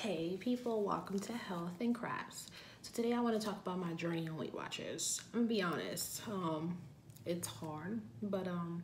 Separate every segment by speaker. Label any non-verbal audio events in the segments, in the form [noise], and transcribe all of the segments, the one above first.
Speaker 1: Hey people, welcome to Health and Crafts. So today I want to talk about my journey on Weight Watchers. I'm gonna be honest, um, it's hard, but um,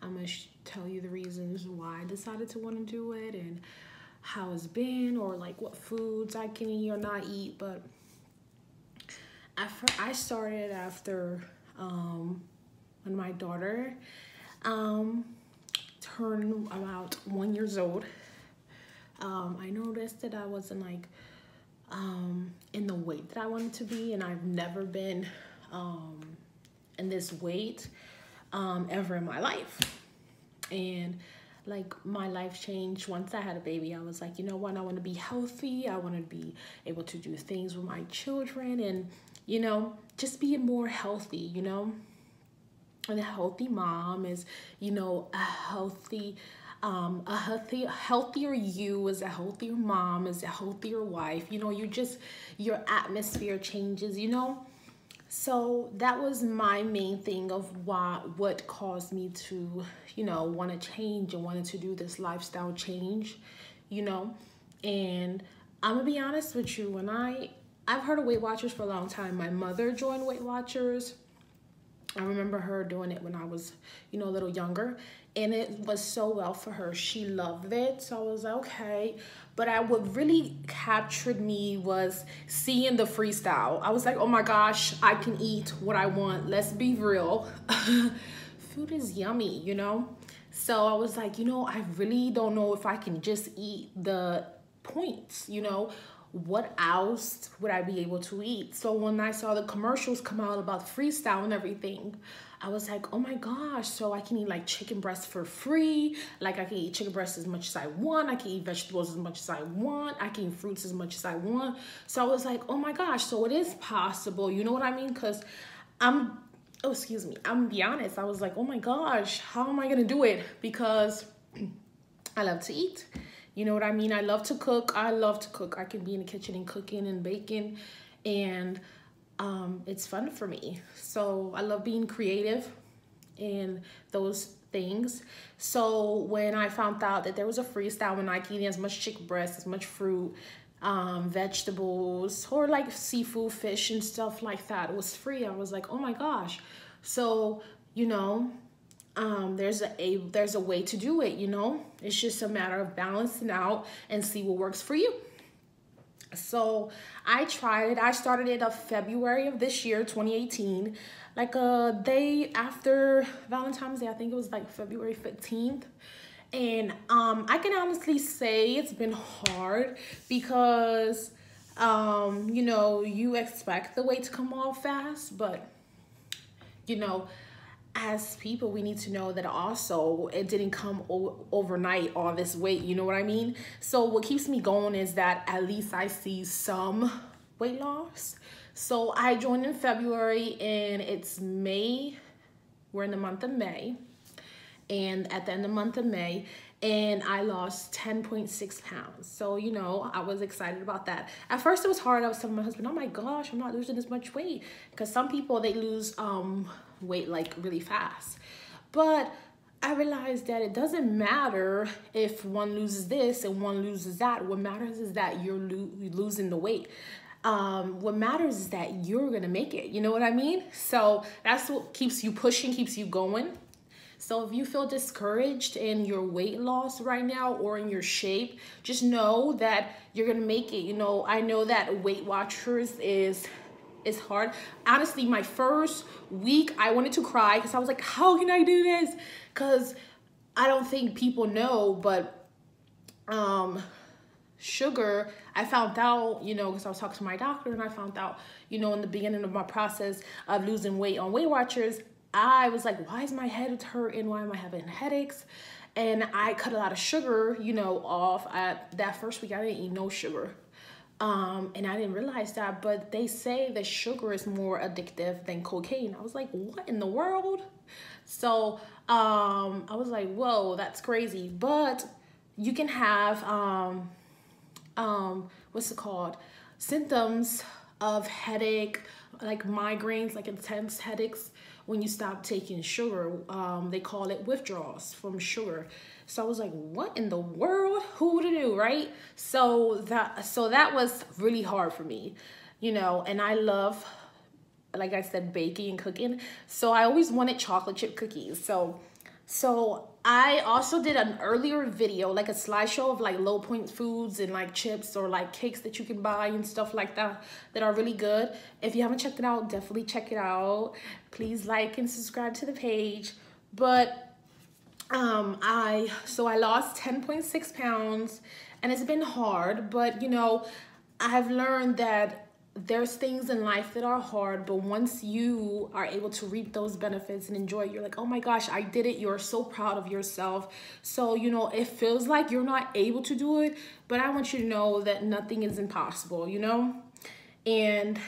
Speaker 1: I'm gonna tell you the reasons why I decided to want to do it and how it's been or like what foods I can eat or not eat. But I started after um, when my daughter um, turned about one years old um, I noticed that I wasn't like um, in the weight that I wanted to be, and I've never been um, in this weight um, ever in my life. And like my life changed once I had a baby. I was like, you know what? I want to be healthy. I want to be able to do things with my children, and you know, just be more healthy. You know, and a healthy mom is, you know, a healthy um, a healthy, healthier you is a healthier mom, is a healthier wife. You know, you just, your atmosphere changes, you know? So that was my main thing of why, what caused me to, you know, want to change and wanted to do this lifestyle change, you know? And I'm gonna be honest with you, when I, I've heard of Weight Watchers for a long time. My mother joined Weight Watchers. I remember her doing it when I was, you know, a little younger and it was so well for her. She loved it. So I was like, okay. But I what really captured me was seeing the freestyle. I was like, oh my gosh, I can eat what I want. Let's be real. [laughs] Food is yummy, you know? So I was like, you know, I really don't know if I can just eat the points, you know? What else would I be able to eat? So when I saw the commercials come out about freestyle and everything, I was like, oh my gosh, so I can eat like chicken breasts for free. Like I can eat chicken breasts as much as I want. I can eat vegetables as much as I want. I can eat fruits as much as I want. So I was like, oh my gosh, so it is possible. You know what I mean? Because I'm, oh, excuse me. I'm gonna be honest. I was like, oh my gosh, how am I gonna do it? Because [clears throat] I love to eat. You know what I mean? I love to cook. I love to cook. I can be in the kitchen and cooking and baking. And um, it's fun for me. So I love being creative in those things. So when I found out that there was a freestyle and I can eat as much chicken breast, as much fruit, um, vegetables, or like seafood, fish and stuff like that, it was free. I was like, oh my gosh. So, you know, um, there's a, a there's a way to do it, you know? It's just a matter of balancing out and see what works for you. So I tried it. I started it of February of this year, 2018. Like a day after Valentine's Day, I think it was like February 15th. And um, I can honestly say it's been hard because, um, you know, you expect the weight to come off fast, but, you know, as people, we need to know that also it didn't come overnight all this weight, you know what I mean? So what keeps me going is that at least I see some weight loss. So I joined in February and it's May. We're in the month of May. And at the end of the month of May, and I lost 10.6 pounds. So, you know, I was excited about that. At first it was hard. I was telling my husband, oh my gosh, I'm not losing as much weight. Because some people, they lose um, weight like really fast. But I realized that it doesn't matter if one loses this and one loses that. What matters is that you're lo losing the weight. Um, what matters is that you're gonna make it. You know what I mean? So that's what keeps you pushing, keeps you going. So if you feel discouraged in your weight loss right now or in your shape, just know that you're gonna make it. You know, I know that Weight Watchers is is hard. Honestly, my first week, I wanted to cry because I was like, how can I do this? Because I don't think people know, but um, sugar, I found out, you know, because I was talking to my doctor and I found out, you know, in the beginning of my process of losing weight on Weight Watchers, I was like, why is my head hurting? Why am I having headaches? And I cut a lot of sugar, you know, off. At that first week, I didn't eat no sugar. Um, and I didn't realize that, but they say that sugar is more addictive than cocaine. I was like, what in the world? So um, I was like, whoa, that's crazy. But you can have, um, um, what's it called? Symptoms of headache, like migraines, like intense headaches when you stop taking sugar. Um, they call it withdrawals from sugar. So I was like, what in the world? Who would do, right? So that so that was really hard for me, you know, and I love like I said, baking and cooking. So I always wanted chocolate chip cookies. So so I also did an earlier video, like a slideshow of like low point foods and like chips or like cakes that you can buy and stuff like that that are really good. If you haven't checked it out, definitely check it out. Please like and subscribe to the page. But um, I, so I lost 10.6 pounds and it's been hard, but you know, I've learned that there's things in life that are hard, but once you are able to reap those benefits and enjoy it, you're like, oh my gosh, I did it. You're so proud of yourself. So, you know, it feels like you're not able to do it, but I want you to know that nothing is impossible, you know? And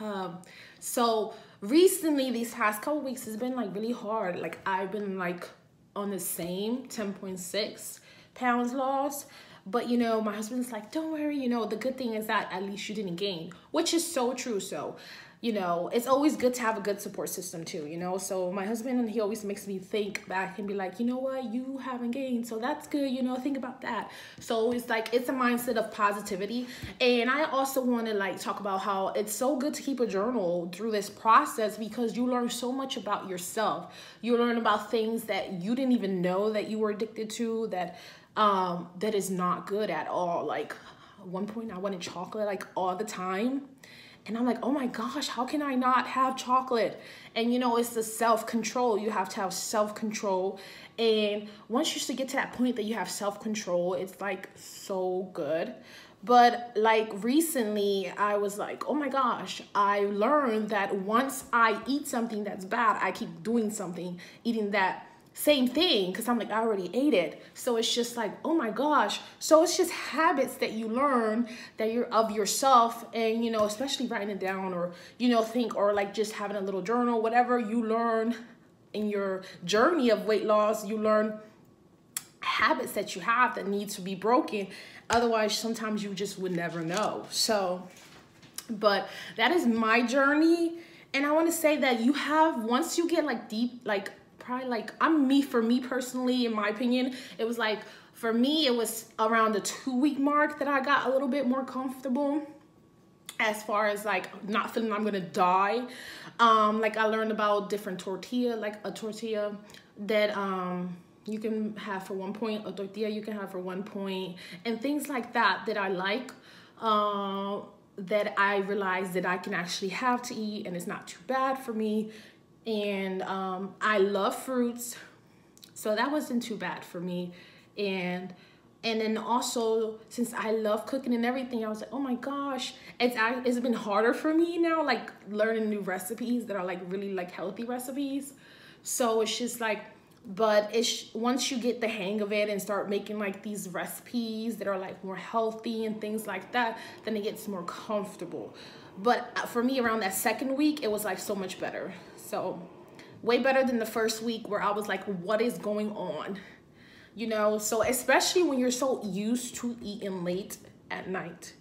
Speaker 1: um, so recently, these past couple weeks has been like really hard. Like I've been like on the same 10.6 pounds lost but you know, my husband's like, don't worry, you know, the good thing is that at least you didn't gain, which is so true. So, you know, it's always good to have a good support system too, you know. So my husband, and he always makes me think back and be like, you know what, you haven't gained, so that's good, you know, think about that. So it's like it's a mindset of positivity. And I also want to like talk about how it's so good to keep a journal through this process because you learn so much about yourself. You learn about things that you didn't even know that you were addicted to, that um, that is not good at all. Like one point I wanted chocolate like all the time. And I'm like, oh my gosh, how can I not have chocolate? And you know, it's the self-control. You have to have self-control. And once you get to that point that you have self-control, it's like so good. But like recently, I was like, oh my gosh, I learned that once I eat something that's bad, I keep doing something, eating that same thing because I'm like, I already ate it. So it's just like, oh my gosh. So it's just habits that you learn that you're of yourself and, you know, especially writing it down or, you know, think or like just having a little journal, whatever you learn in your journey of weight loss, you learn habits that you have that need to be broken. Otherwise, sometimes you just would never know. So, but that is my journey. And I want to say that you have, once you get like deep, like probably like I'm me for me personally in my opinion it was like for me it was around the two week mark that I got a little bit more comfortable as far as like not feeling I'm gonna die. Um like I learned about different tortilla like a tortilla that um you can have for one point a tortilla you can have for one point and things like that that I like uh, that I realized that I can actually have to eat and it's not too bad for me and um, I love fruits, so that wasn't too bad for me. And and then also since I love cooking and everything, I was like, oh my gosh, it's it's been harder for me now, like learning new recipes that are like really like healthy recipes. So it's just like, but it's once you get the hang of it and start making like these recipes that are like more healthy and things like that, then it gets more comfortable. But uh, for me, around that second week, it was like so much better. So way better than the first week where I was like, what is going on? You know, so especially when you're so used to eating late at night,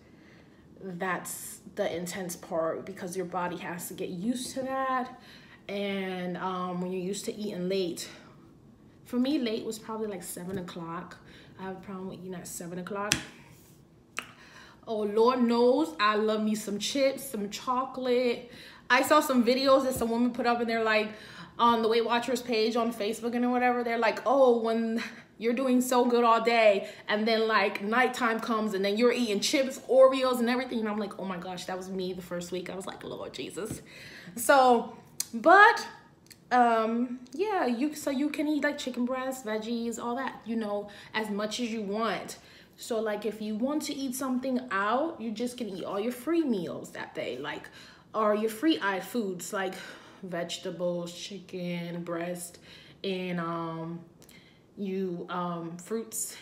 Speaker 1: that's the intense part because your body has to get used to that. And um, when you're used to eating late, for me, late was probably like seven o'clock. I have a problem with eating at seven o'clock. Oh, Lord knows I love me some chips, some chocolate. I saw some videos that some woman put up and they're like, on the Weight Watchers page on Facebook and whatever, they're like, oh, when you're doing so good all day and then like nighttime comes and then you're eating chips, Oreos and everything. And I'm like, oh my gosh, that was me the first week. I was like, Lord Jesus. So, but um yeah you so you can eat like chicken breast veggies all that you know as much as you want so like if you want to eat something out you just can eat all your free meals that day like or your free eye foods like vegetables, chicken, breast, and um, you um, fruits,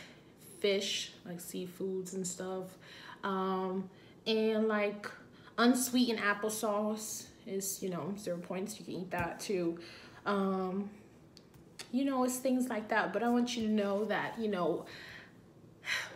Speaker 1: fish, like seafoods and stuff. Um, and like unsweetened applesauce is, you know, zero points. You can eat that too. Um, you know, it's things like that. But I want you to know that, you know,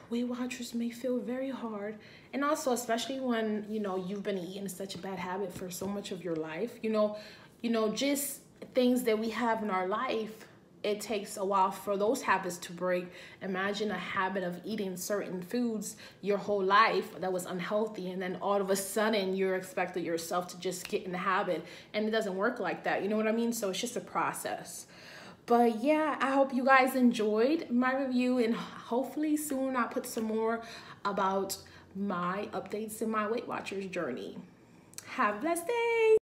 Speaker 1: Weight Watchers may feel very hard and also especially when you know you've been eating such a bad habit for so much of your life you know you know just things that we have in our life it takes a while for those habits to break. Imagine a habit of eating certain foods your whole life that was unhealthy, and then all of a sudden you're expecting yourself to just get in the habit, and it doesn't work like that. You know what I mean? So it's just a process. But yeah, I hope you guys enjoyed my review, and hopefully soon I'll put some more about my updates in my Weight Watchers journey. Have a blessed day.